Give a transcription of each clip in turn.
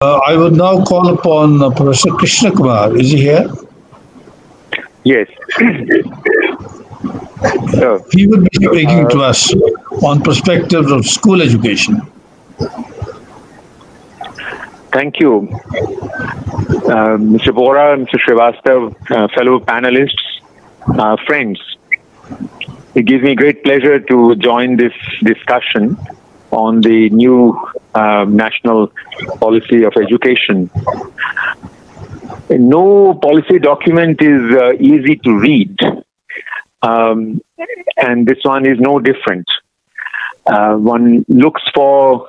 Uh, I would now call upon uh, Professor Krishna Kumar. Is he here? Yes. so, he would be speaking uh, to us on perspectives of school education. Thank you, uh, Mr. Bora, Mr. Srivastav, uh, fellow panelists, uh, friends. It gives me great pleasure to join this discussion on the new uh, national policy of education. No policy document is uh, easy to read, um, and this one is no different. Uh, one looks for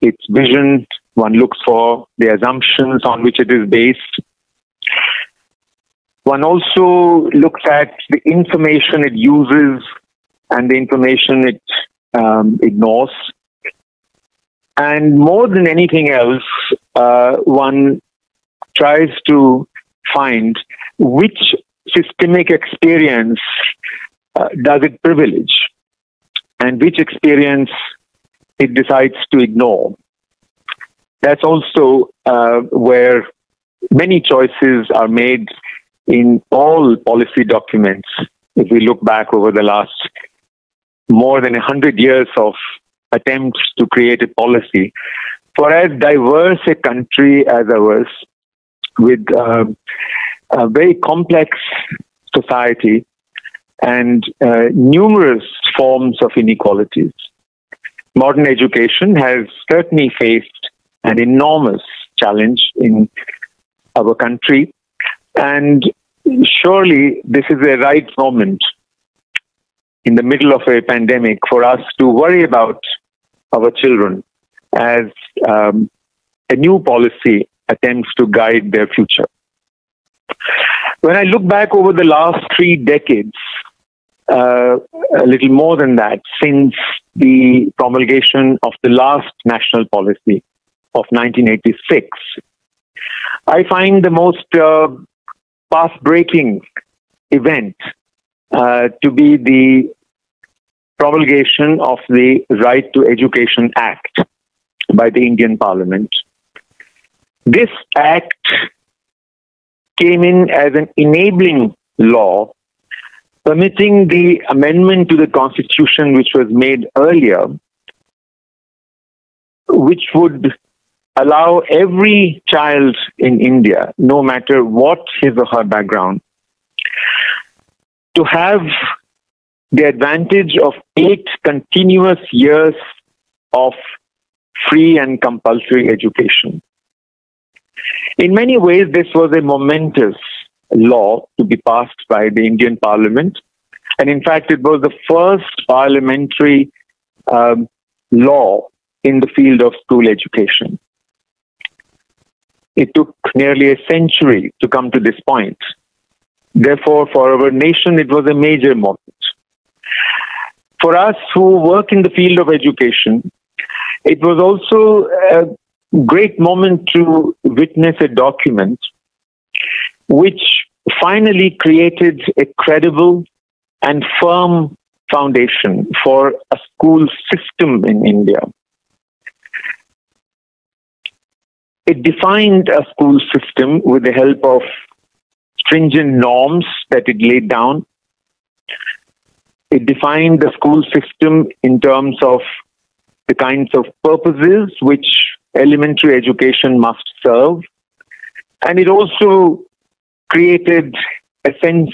its vision, one looks for the assumptions on which it is based. One also looks at the information it uses and the information it um, ignores. And more than anything else, uh, one tries to find which systemic experience uh, does it privilege and which experience it decides to ignore. That's also uh, where many choices are made in all policy documents. If we look back over the last more than 100 years of attempts to create a policy for as diverse a country as ours, with uh, a very complex society and uh, numerous forms of inequalities. Modern education has certainly faced an enormous challenge in our country, and surely this is a right moment in the middle of a pandemic for us to worry about our children as um, a new policy attempts to guide their future. When I look back over the last three decades, uh, a little more than that, since the promulgation of the last national policy of 1986, I find the most uh, path breaking event uh, to be the promulgation of the Right to Education Act by the Indian Parliament. This act came in as an enabling law permitting the amendment to the constitution which was made earlier which would allow every child in India, no matter what his or her background, to have the advantage of eight continuous years of free and compulsory education. In many ways, this was a momentous law to be passed by the Indian Parliament. And in fact, it was the first parliamentary um, law in the field of school education. It took nearly a century to come to this point. Therefore, for our nation, it was a major moment. For us who work in the field of education, it was also a great moment to witness a document which finally created a credible and firm foundation for a school system in India. It defined a school system with the help of stringent norms that it laid down. It defined the school system in terms of the kinds of purposes which elementary education must serve. And it also created a sense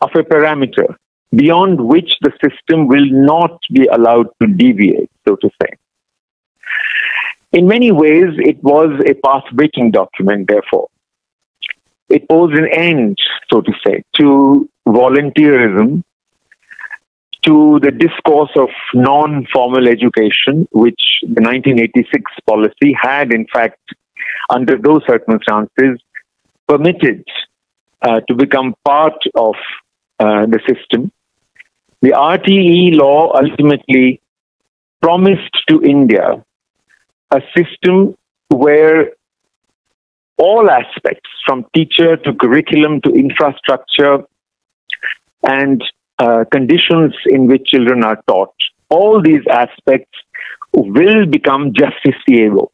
of a parameter beyond which the system will not be allowed to deviate, so to say. In many ways, it was a path breaking document, therefore. It posed an end, so to say, to volunteerism, to the discourse of non formal education, which the 1986 policy had, in fact, under those circumstances, permitted uh, to become part of uh, the system. The RTE law ultimately promised to India a system where all aspects, from teacher to curriculum to infrastructure and uh, conditions in which children are taught, all these aspects will become justiciable.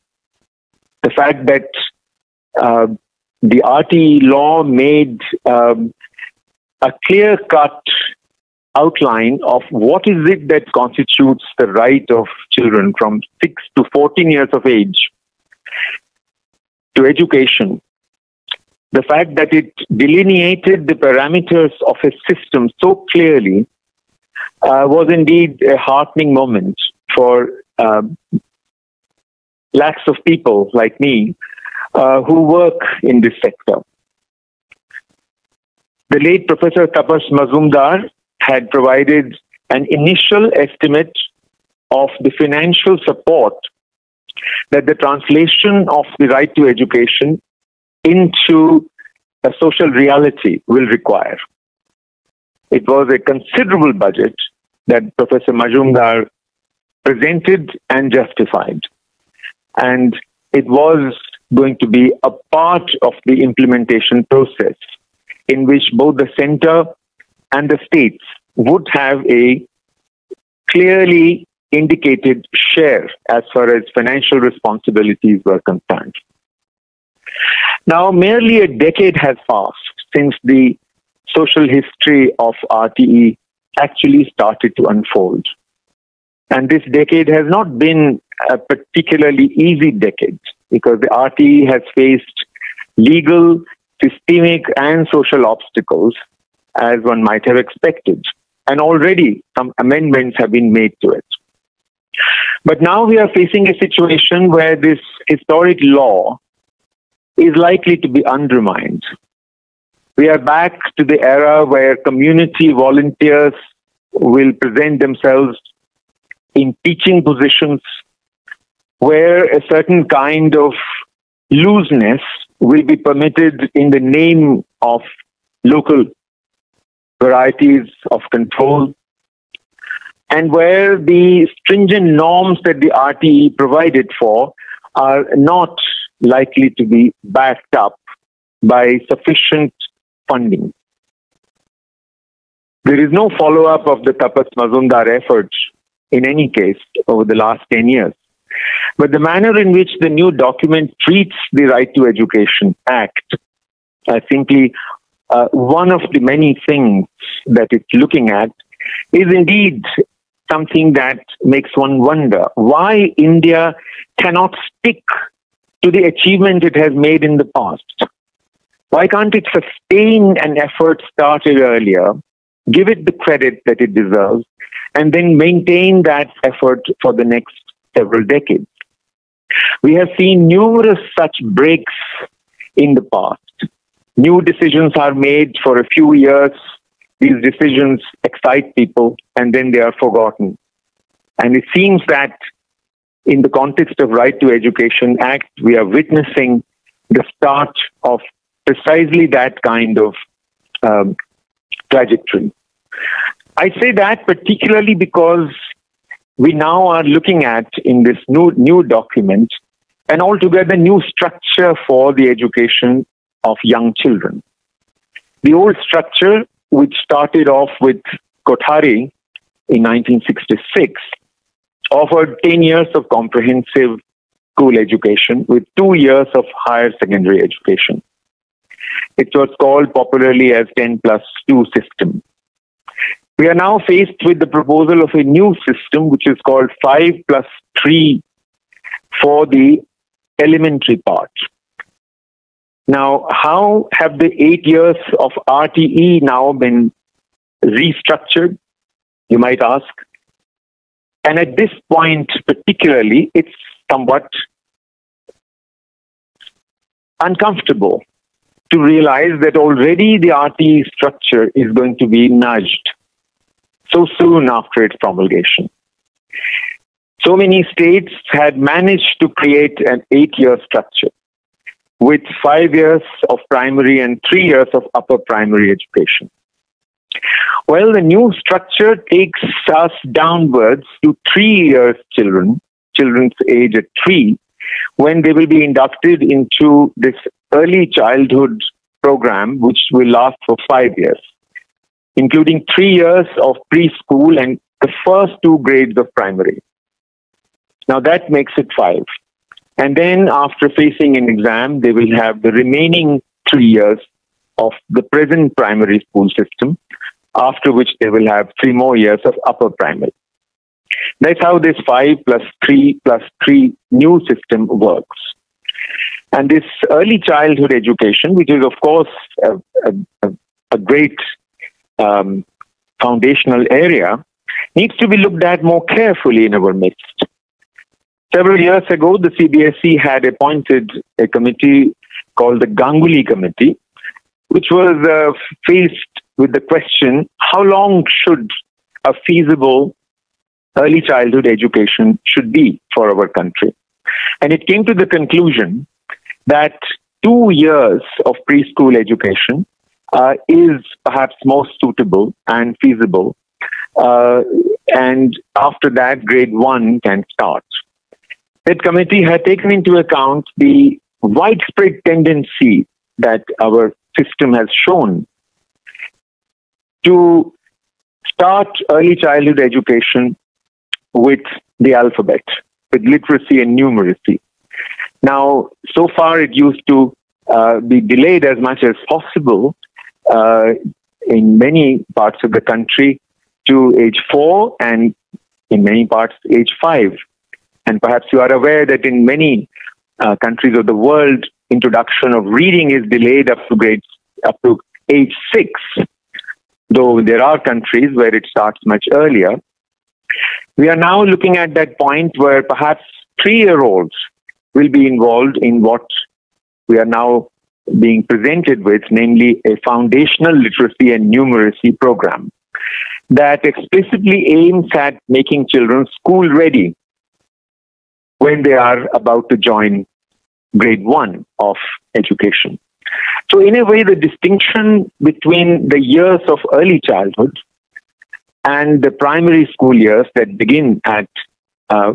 the fact that uh, the RTE law made um, a clear cut outline of what is it that constitutes the right of children from 6 to 14 years of age to education. The fact that it delineated the parameters of a system so clearly uh, was indeed a heartening moment for uh, lakhs of people like me uh, who work in this sector. The late Professor Tapas Majumdar had provided an initial estimate of the financial support that the translation of the right to education into a social reality will require. It was a considerable budget that Professor Majumdar presented and justified. And it was going to be a part of the implementation process in which both the center and the states would have a clearly indicated share as far as financial responsibilities were concerned. Now, merely a decade has passed since the social history of RTE actually started to unfold. And this decade has not been a particularly easy decade because the RTE has faced legal, systemic, and social obstacles as one might have expected. And already some amendments have been made to it. But now we are facing a situation where this historic law is likely to be undermined. We are back to the era where community volunteers will present themselves in teaching positions where a certain kind of looseness will be permitted in the name of local varieties of control, and where the stringent norms that the RTE provided for are not likely to be backed up by sufficient funding. There is no follow up of the Tapas Majumdar efforts in any case over the last 10 years. But the manner in which the new document treats the Right to Education Act uh, simply uh, one of the many things that it's looking at is indeed something that makes one wonder why India cannot stick to the achievement it has made in the past. Why can't it sustain an effort started earlier, give it the credit that it deserves, and then maintain that effort for the next several decades? We have seen numerous such breaks in the past. New decisions are made for a few years. These decisions excite people and then they are forgotten. And it seems that in the context of Right to Education Act, we are witnessing the start of precisely that kind of um, trajectory. I say that particularly because we now are looking at in this new new document an altogether new structure for the education of young children. The old structure, which started off with Kothari in 1966, offered 10 years of comprehensive school education with two years of higher secondary education. It was called popularly as 10 plus 2 system. We are now faced with the proposal of a new system, which is called 5 plus 3 for the elementary part. Now, how have the eight years of RTE now been restructured? You might ask. And at this point, particularly, it's somewhat uncomfortable to realize that already the RTE structure is going to be nudged so soon after its promulgation. So many states had managed to create an eight year structure with five years of primary and three years of upper primary education. Well, the new structure takes us downwards to three years children, children's age at three, when they will be inducted into this early childhood program, which will last for five years, including three years of preschool and the first two grades of primary. Now that makes it five. And then after facing an exam, they will have the remaining three years of the present primary school system, after which they will have three more years of upper primary. That's how this 5 plus 3 plus 3 new system works. And this early childhood education, which is, of course, a, a, a great um, foundational area, needs to be looked at more carefully in our midst. Several years ago, the CBSE had appointed a committee called the Ganguly Committee, which was uh, faced with the question how long should a feasible early childhood education should be for our country? And it came to the conclusion that two years of preschool education uh, is perhaps most suitable and feasible. Uh, and after that, grade one can start. That committee had taken into account the widespread tendency that our system has shown to start early childhood education with the alphabet, with literacy and numeracy. Now, so far it used to uh, be delayed as much as possible uh, in many parts of the country to age four and in many parts age five. And perhaps you are aware that in many uh, countries of the world, introduction of reading is delayed up to grade up to age six, though there are countries where it starts much earlier. We are now looking at that point where perhaps three-year-olds will be involved in what we are now being presented with, namely a foundational literacy and numeracy program that explicitly aims at making children school ready when they are about to join grade one of education. So, in a way, the distinction between the years of early childhood and the primary school years that begin at uh,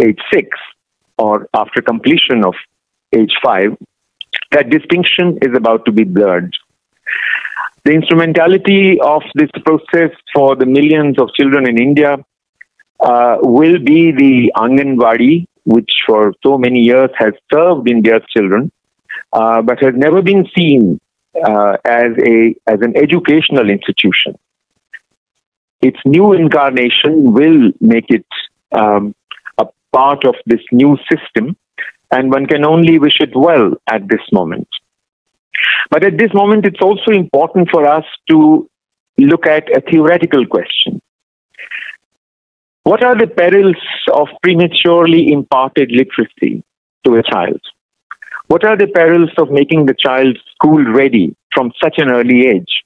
age six or after completion of age five, that distinction is about to be blurred. The instrumentality of this process for the millions of children in India uh, will be the Anganwadi, which for so many years has served India's children, uh, but has never been seen uh, as a as an educational institution. Its new incarnation will make it um, a part of this new system, and one can only wish it well at this moment. But at this moment, it's also important for us to look at a theoretical question. What are the perils of prematurely imparted literacy to a child? What are the perils of making the child school ready from such an early age?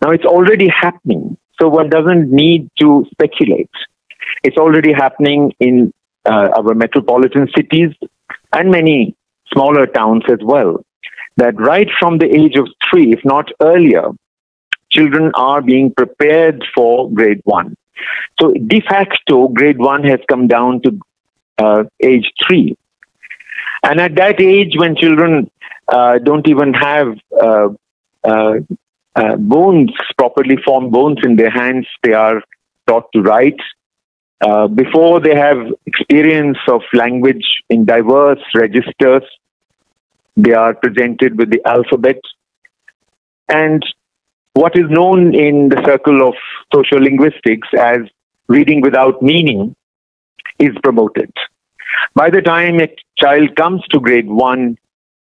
Now, it's already happening, so one doesn't need to speculate. It's already happening in uh, our metropolitan cities and many smaller towns as well. That right from the age of three, if not earlier, children are being prepared for grade one. So de facto, grade one has come down to uh, age three. And at that age, when children uh, don't even have uh, uh, uh bones, properly formed bones in their hands, they are taught to write. Uh, before they have experience of language in diverse registers, they are presented with the alphabet. And what is known in the circle of social linguistics as reading without meaning is promoted. By the time a child comes to grade one,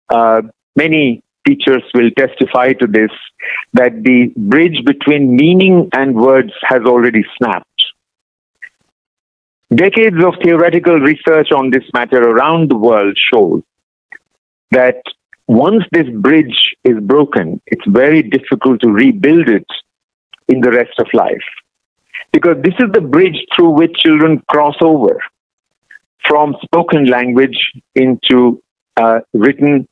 uh, many teachers will testify to this that the bridge between meaning and words has already snapped. Decades of theoretical research on this matter around the world shows that once this bridge is broken, it's very difficult to rebuild it in the rest of life. Because this is the bridge through which children cross over from spoken language into uh, written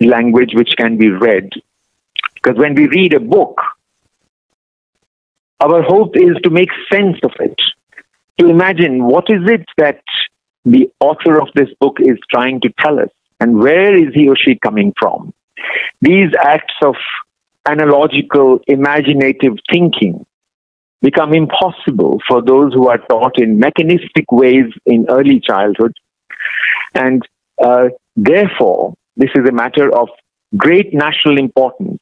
language which can be read. Because when we read a book, our hope is to make sense of it, to imagine what is it that the author of this book is trying to tell us and where is he or she coming from? These acts of analogical, imaginative thinking become impossible for those who are taught in mechanistic ways in early childhood. And uh, therefore, this is a matter of great national importance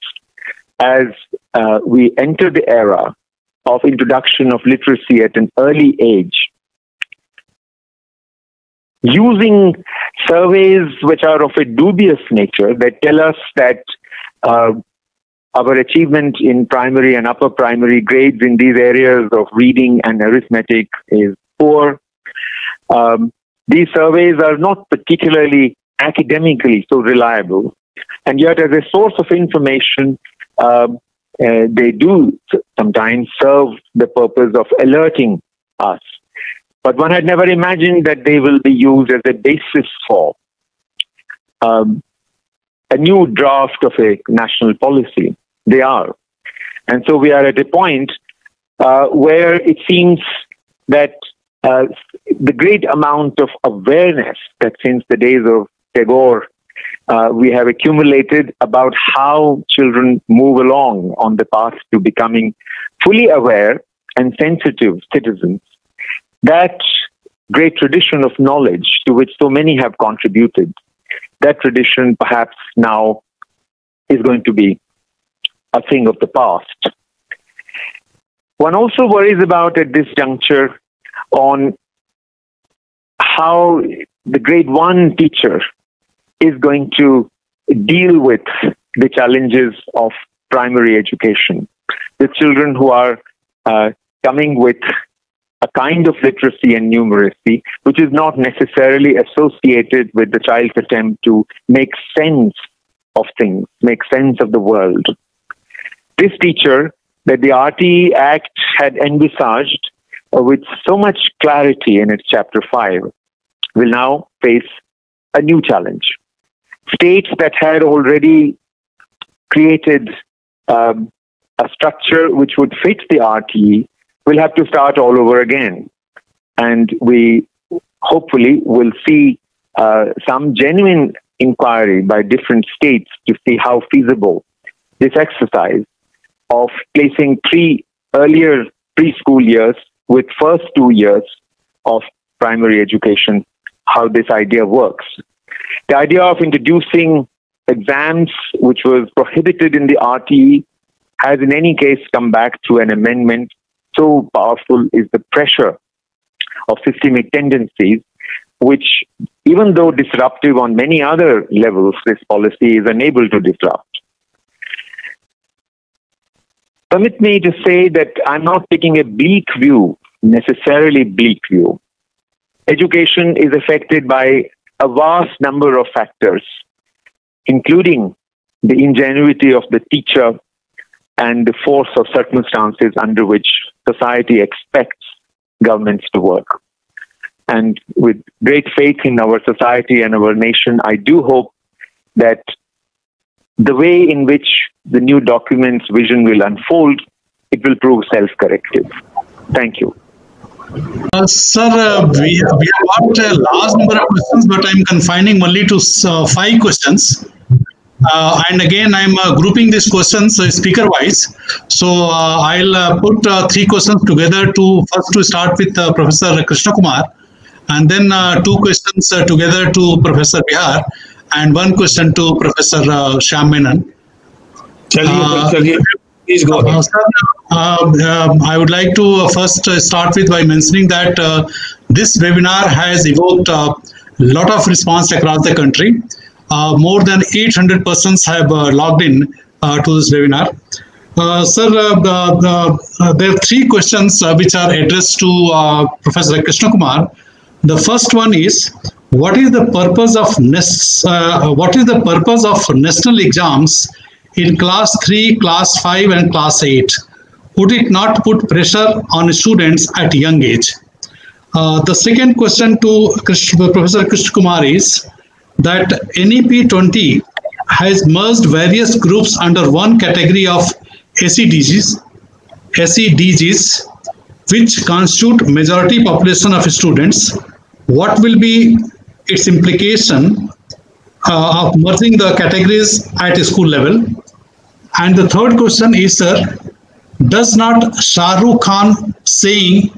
as uh, we enter the era of introduction of literacy at an early age. Using surveys which are of a dubious nature that tell us that uh, our achievement in primary and upper primary grades in these areas of reading and arithmetic is poor. Um, these surveys are not particularly academically so reliable, and yet, as a source of information, um, uh, they do sometimes serve the purpose of alerting us. But one had never imagined that they will be used as a basis for um, a new draft of a national policy. They are. And so we are at a point uh, where it seems that uh, the great amount of awareness that since the days of Tagore uh, we have accumulated about how children move along on the path to becoming fully aware and sensitive citizens. That great tradition of knowledge to which so many have contributed, that tradition perhaps now is going to be a thing of the past. One also worries about at this juncture on how the grade one teacher is going to deal with the challenges of primary education. The children who are uh, coming with a kind of literacy and numeracy, which is not necessarily associated with the child's attempt to make sense of things, make sense of the world. This teacher that the RTE Act had envisaged uh, with so much clarity in its chapter 5 will now face a new challenge states that had already created um, a structure which would fit the RTE will have to start all over again. And we hopefully will see uh, some genuine inquiry by different states to see how feasible this exercise of placing three earlier preschool years with first two years of primary education, how this idea works. The idea of introducing exams, which was prohibited in the RTE, has in any case come back through an amendment. So powerful is the pressure of systemic tendencies, which, even though disruptive on many other levels, this policy is unable to disrupt. Permit me to say that I'm not taking a bleak view, necessarily bleak view. Education is affected by a vast number of factors, including the ingenuity of the teacher and the force of circumstances under which society expects governments to work. And with great faith in our society and our nation, I do hope that the way in which the new document's vision will unfold, it will prove self corrective. Thank you. Uh, sir, uh, we, we have got a large number of questions, but I'm confining only to uh, five questions. Uh, and again, I'm uh, grouping these questions uh, speaker-wise. So I'll put three questions together to first to start with Professor Krishna Kumar, and then two questions together to Professor Behar, and one question to Professor uh, Shyam Menon. Please go ahead. Uh, uh, I would like to uh, first start with by mentioning that this webinar has evoked a lot of response across the country. More than 800 persons have logged in to this webinar. Uh, sir, uh, uh, there are three questions which are addressed to Professor Krishna Kumar. The first one is, what is the purpose of what is the purpose of national exams in class 3, class 5 and class 8? Would it not put pressure on students at young age? Uh, the second question to Professor Krishna Kumar is that NEP 20 has merged various groups under one category of SEDGs, SEDGs, which constitute majority population of students. What will be its implication uh, of merging the categories at school level? And the third question is, sir, does not Shah Rukh Khan saying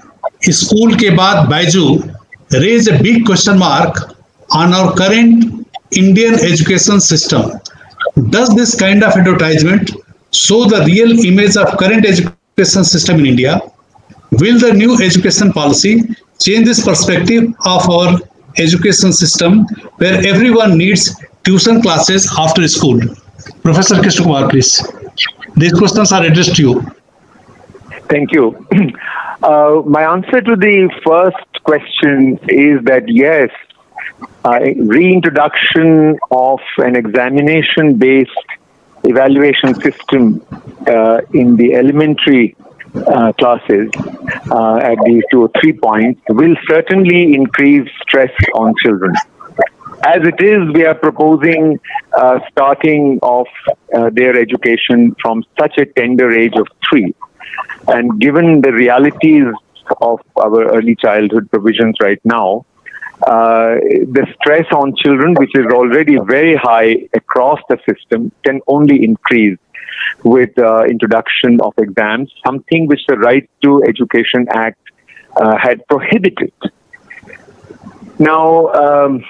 school ke baad Baiju raise a big question mark on our current Indian education system. Does this kind of advertisement show the real image of current education system in India? Will the new education policy change this perspective of our education system where everyone needs tuition classes after school? Professor Krishna Kumar, please. These questions are addressed to you. Thank you. Uh, my answer to the first question is that yes, reintroduction of an examination based evaluation system uh, in the elementary uh, classes uh, at these two or three points will certainly increase stress on children. As it is, we are proposing uh, starting off uh, their education from such a tender age of three. And given the realities of our early childhood provisions right now, uh, the stress on children, which is already very high across the system, can only increase with uh, introduction of exams, something which the Right to Education Act uh, had prohibited. Now, um,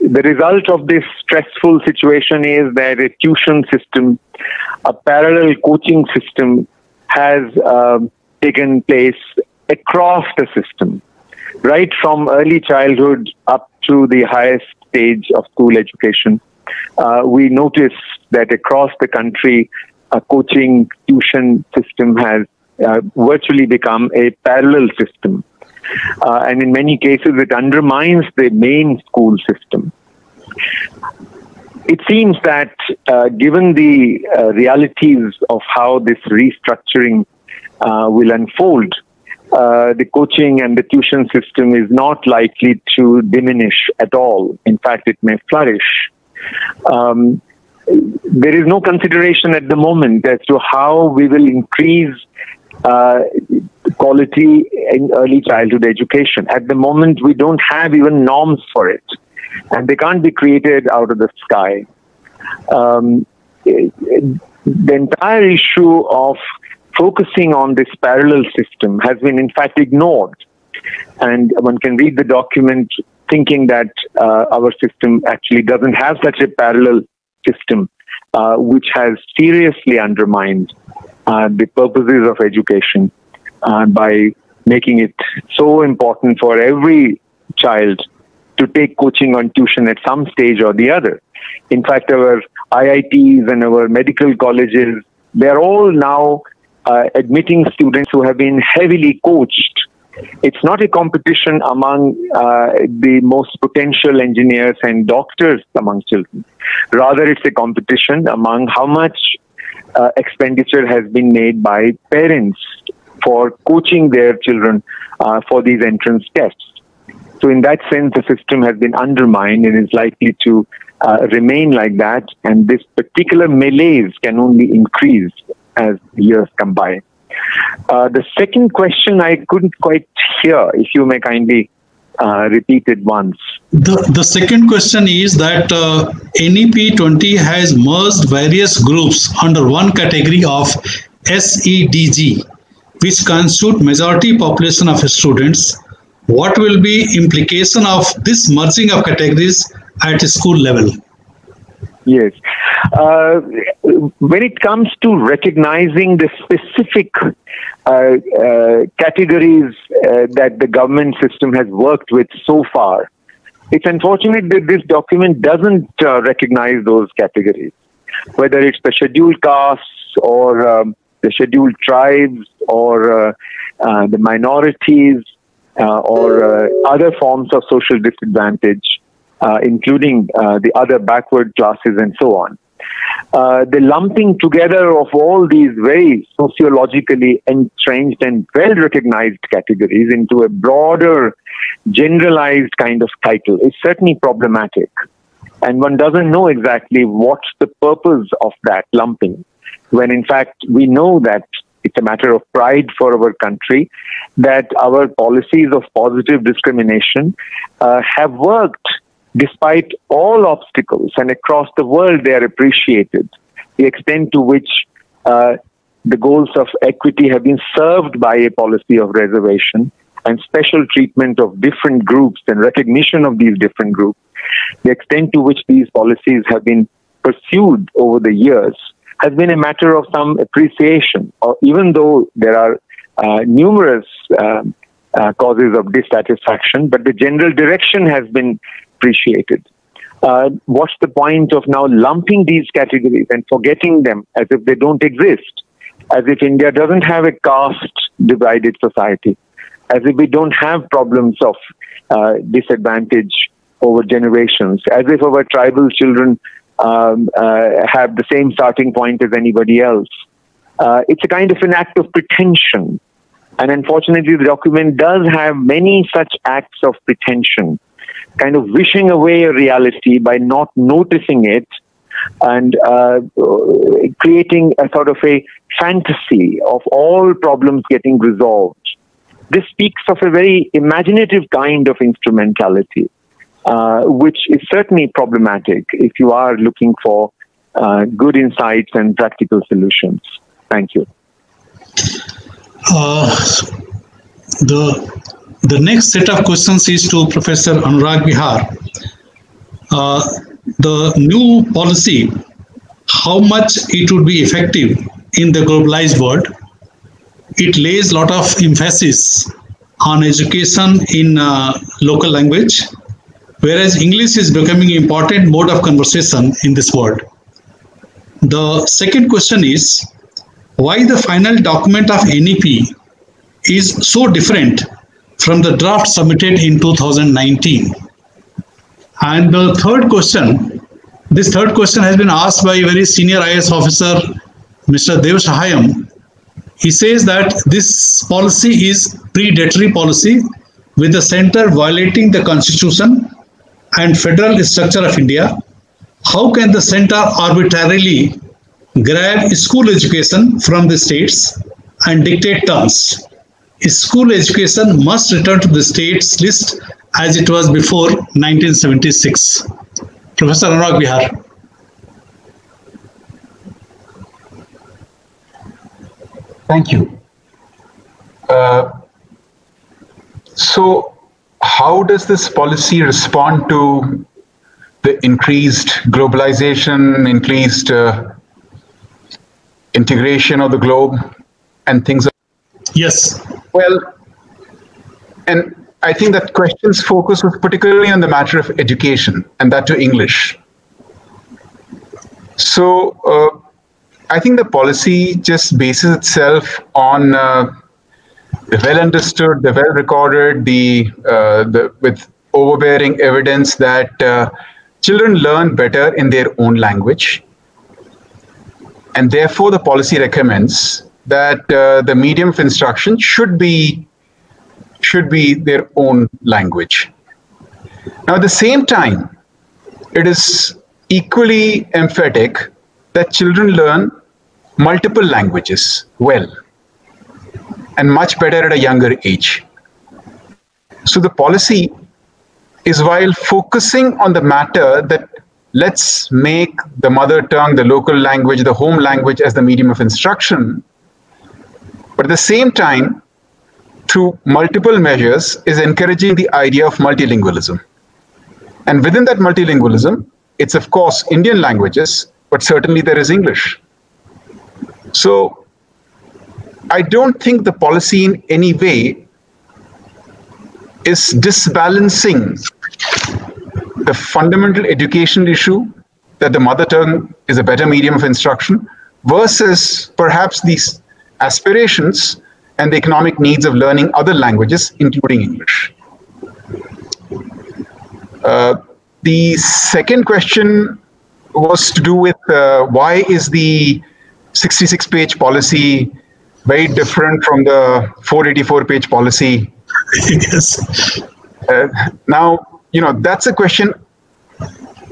the result of this stressful situation is that a tuition system, a parallel coaching system, has um, taken place across the system right from early childhood up to the highest stage of school education. Uh, we notice that across the country, a coaching tuition system has uh, virtually become a parallel system. Uh, and in many cases, it undermines the main school system. It seems that uh, given the uh, realities of how this restructuring uh, will unfold, uh, the coaching and the tuition system is not likely to diminish at all. In fact, it may flourish. Um, there is no consideration at the moment as to how we will increase uh, quality in early childhood education. At the moment, we don't have even norms for it, and they can't be created out of the sky. Um, the entire issue of focusing on this parallel system has been, in fact, ignored. And one can read the document thinking that uh, our system actually doesn't have such a parallel system, uh, which has seriously undermined uh, the purposes of education uh, by making it so important for every child to take coaching on tuition at some stage or the other. In fact, our IITs and our medical colleges, they're all now uh, admitting students who have been heavily coached. It's not a competition among uh, the most potential engineers and doctors among children. Rather, it's a competition among how much uh, expenditure has been made by parents for coaching their children uh, for these entrance tests. So, in that sense, the system has been undermined and is likely to uh, remain like that. And this particular malaise can only increase as years come by. Uh, the second question I couldn't quite hear, if you may kindly uh, repeat it once. The, the second question is that uh, NEP 20 has merged various groups under one category of SEDG, which constitute majority population of students. What will be implication of this merging of categories at school level? Yes. Uh, when it comes to recognizing the specific uh, uh, categories uh, that the government system has worked with so far, it's unfortunate that this document doesn't uh, recognize those categories, whether it's the scheduled castes or um, the scheduled tribes or uh, the minorities or other forms of social disadvantage uh, including uh, the other backward classes and so on. Uh, the lumping together of all these very sociologically entrenched and well recognized categories into a broader, generalized kind of title is certainly problematic. And one doesn't know exactly what's the purpose of that lumping, when in fact we know that it's a matter of pride for our country that our policies of positive discrimination uh, have worked despite all obstacles, and across the world they are appreciated. The extent to which uh, the goals of equity have been served by a policy of reservation and special treatment of different groups and recognition of these different groups, the extent to which these policies have been pursued over the years has been a matter of some appreciation, or even though there are uh, numerous um, uh, causes of dissatisfaction, but the general direction has been appreciated. Uh, what's the point of now lumping these categories and forgetting them as if they don't exist? As if India doesn't have a caste divided society, as if we don't have problems of uh, disadvantage over generations, as if our tribal children um, uh, have the same starting point as anybody else. Uh, it's a kind of an act of pretension. And unfortunately, the document does have many such acts of pretension, kind of wishing away a reality by not noticing it and uh, creating a sort of a fantasy of all problems getting resolved. This speaks of a very imaginative kind of instrumentality. Uh, which is certainly problematic if you are looking for uh, good insights and practical solutions. Thank you. Uh, the the next set of questions is to Professor Anurag Behar. Uh, the new policy, how much it would be effective in the globalized world? It lays a lot of emphasis on education in uh, local language whereas English is becoming important mode of conversation in this world. The second question is why the final document of NEP is so different from the draft submitted in 2019. And the third question, this third question has been asked by a very senior IS officer, Mr. Devasahayam. He says that this policy is predatory policy with the center violating the constitution and federal structure of India, how can the center arbitrarily grab school education from the states and dictate terms? School education must return to the states list as it was before 1976. Professor Anurag Behar. Thank you. Uh, so how does this policy respond to the increased globalization, increased uh, integration of the globe, and things? Yes. Well, and I think that question's focus was particularly on the matter of education, and that to English. So uh, I think the policy just bases itself on uh, the well understood, the well recorded, the, uh, the with overbearing evidence that uh, children learn better in their own language. And therefore, the policy recommends that uh, the medium of instruction should be should be their own language. Now, at the same time, it is equally emphatic that children learn multiple languages well and much better at a younger age. So the policy is while focusing on the matter that let's make the mother tongue, the local language, the home language as the medium of instruction. But at the same time, through multiple measures, is encouraging the idea of multilingualism. And within that multilingualism, it's of course Indian languages, but certainly there is English. So I don't think the policy in any way is disbalancing the fundamental education issue that the mother tongue is a better medium of instruction versus perhaps these aspirations and the economic needs of learning other languages, including English. Uh, the second question was to do with uh, why is the 66 page policy very different from the 484 page policy. yes. Uh, now, you know, that's a question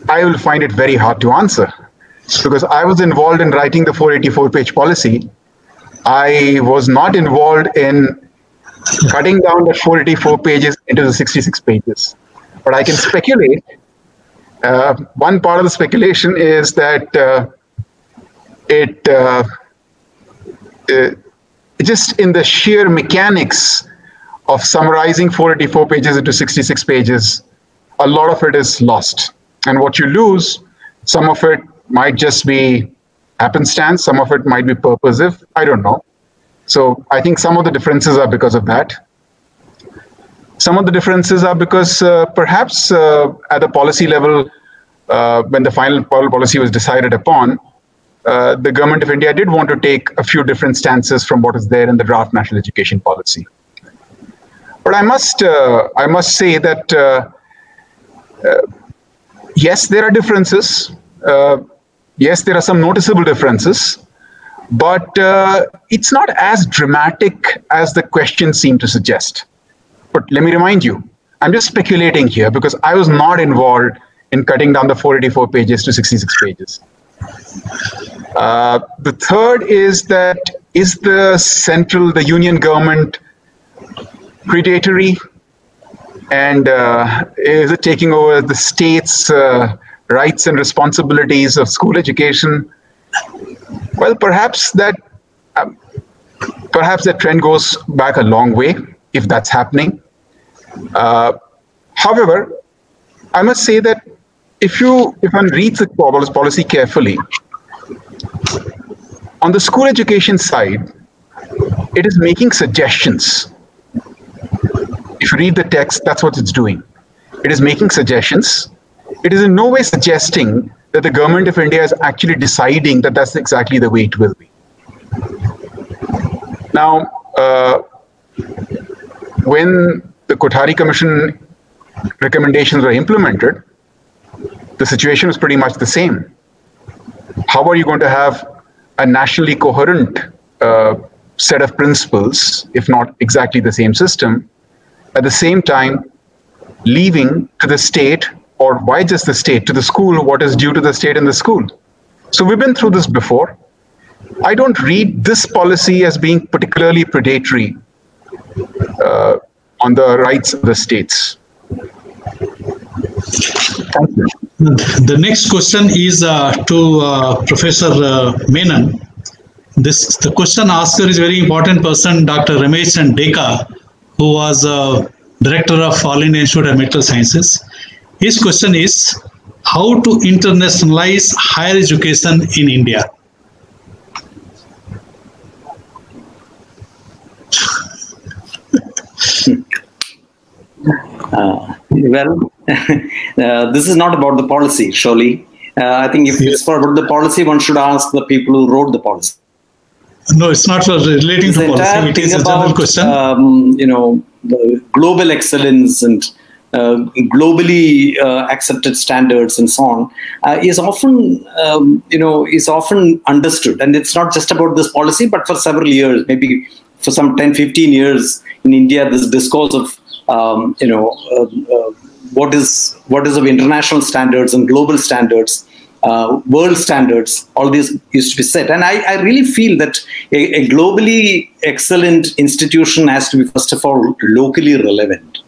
I will find it very hard to answer because I was involved in writing the 484 page policy. I was not involved in cutting down the 484 pages into the 66 pages. But I can speculate. Uh, one part of the speculation is that uh, it, uh, uh just in the sheer mechanics of summarizing 484 pages into 66 pages, a lot of it is lost. And what you lose, some of it might just be happenstance, some of it might be purposive. I don't know. So I think some of the differences are because of that. Some of the differences are because uh, perhaps uh, at the policy level, uh, when the final policy was decided upon, uh, the government of India did want to take a few different stances from what is there in the draft national education policy. But I must, uh, I must say that uh, yes, there are differences. Yes, there are some noticeable differences but uh, it's not as dramatic as the questions seem to suggest. But let me remind you, I'm just speculating here because I was not involved in cutting down the 484 pages to 66 pages. Uh, the third is that is the central, the union government predatory and uh, is it taking over the state's uh, rights and responsibilities of school education? Well, perhaps that um, perhaps that trend goes back a long way if that's happening. Uh, however, I must say that if you if one reads the policy carefully, on the school education side, it is making suggestions. If you read the text, that's what it's doing. It is making suggestions. It is in no way suggesting that the government of India is actually deciding that that's exactly the way it will be. Now, uh, when the Kothari Commission recommendations were implemented, the situation was pretty much the same. How are you going to have a nationally coherent uh, set of principles, if not exactly the same system, at the same time leaving to the state or why just the state? To the school what is due to the state and the school? So we've been through this before. I don't read this policy as being particularly predatory uh, on the rights of the states. The next question is uh, to uh, professor uh, menon. This the question asker is very important person dr ramesh and Deka, who was uh, director of all india institute of medical sciences his question is how to internationalize higher education in India. Uh, well, uh, this is not about the policy, surely. Uh, I think if it's for about the policy, one should ask the people who wrote the policy. No, it's not relating to policy. It is a general question. Um, you know, the global excellence and globally uh, accepted standards and so on uh, is often um, you know is often understood. And it's not just about this policy but for several years maybe for some 10 15 years in india this discourse of um, you know uh, uh, what is what is of international standards and global standards uh, world standards all these used to be set and i, I really feel that a, a globally excellent institution has to be first of all locally relevant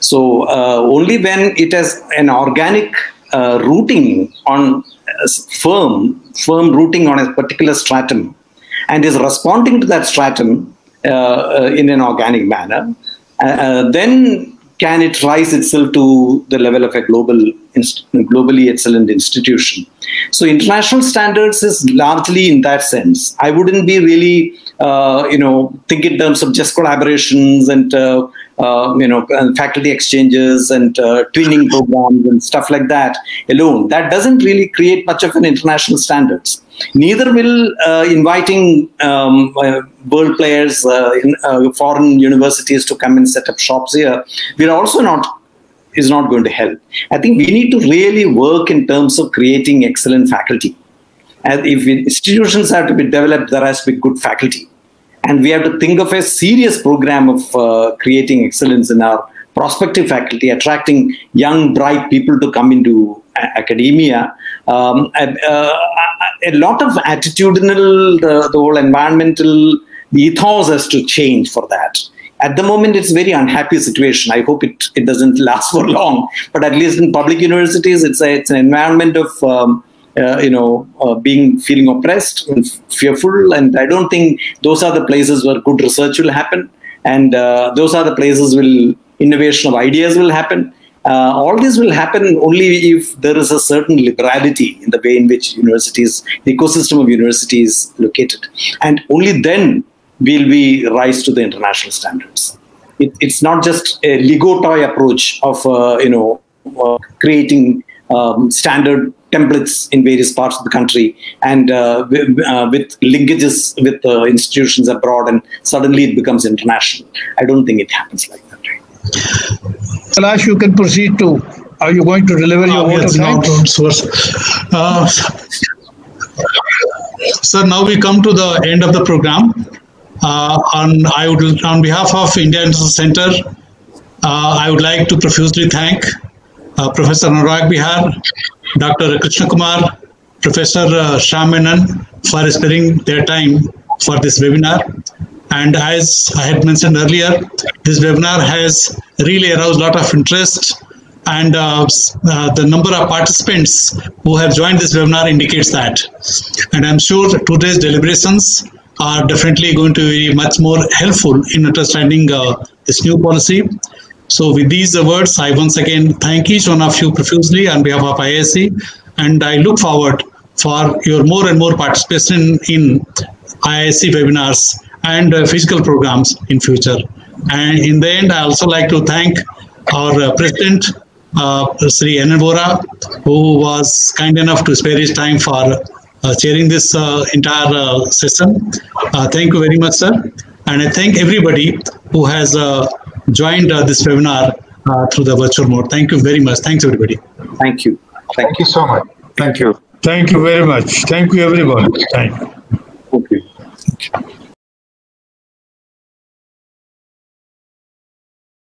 so uh, only when it has an organic uh, rooting on firm, firm rooting on a particular stratum, and is responding to that stratum uh, in an organic manner, then can it rise itself to the level of a global, globally excellent institution? So international standards is largely in that sense. I wouldn't be really, uh, you know, think in terms of just collaborations and uh, you know, faculty exchanges and uh, twinning programs and stuff like that alone. That doesn't really create much of an international standards. Neither will uh, inviting um, uh, world players, uh, in, uh, foreign universities to come and set up shops here. We're also not is not going to help. I think we need to really work in terms of creating excellent faculty. And if institutions have to be developed, there has to be good faculty and we have to think of a serious program of uh, creating excellence in our prospective faculty, attracting young, bright people to come into academia. Um, a, a, lot of attitudinal, the, the whole environmental ethos has to change for that. At the moment it's a very unhappy situation. I hope it, it doesn't last for long. But at least in public universities it's a, it's an environment of um, uh, you know, uh, being feeling oppressed and fearful. And I don't think those are the places where good research will happen. and uh, those are the places will innovation of ideas will happen. Uh, all this will happen only if there is a certain liberality in the way in which universities, the ecosystem of universities located. And only then will we rise to the international standards. It, it's not just a Lego toy approach of, uh, you know, uh, creating um, standard templates in various parts of the country and uh, with, uh, with, linkages with uh, institutions abroad and suddenly it becomes international. I don't think it happens like that. Kailash, you can proceed to, are you going to deliver your Uh, vote of yes, now, thanks? source. Uh, Sir, now we come to the end of the program. Uh, on, I would, on behalf of India International Center, uh, I would like to profusely thank uh, Professor Anurag Behar, Dr. Krishna Kumar, Professor uh, Shyam Menon for sparing their time for this webinar. And as I had mentioned earlier, this webinar has really aroused a lot of interest and uh, uh, the number of participants who have joined this webinar indicates that. And I'm sure today's deliberations are definitely going to be much more helpful in understanding uh, this new policy. So with these words, I once again thank each one of you profusely on behalf of IIC, and I look forward for your more and more participation in IIC webinars and uh, physical programs in future. And in the end, I also like to thank our uh, president, uh, Sri N. Who was kind enough to spare his time for uh, chairing this uh, entire uh, session. Uh, thank you very much, sir. And I thank everybody who has joined uh, this webinar uh, through the virtual mode. Thank you very much. Thanks, everybody. Thank you. Thank you so much. Thank you. Thank you very much. Thank you, everyone. Thank you. Okay.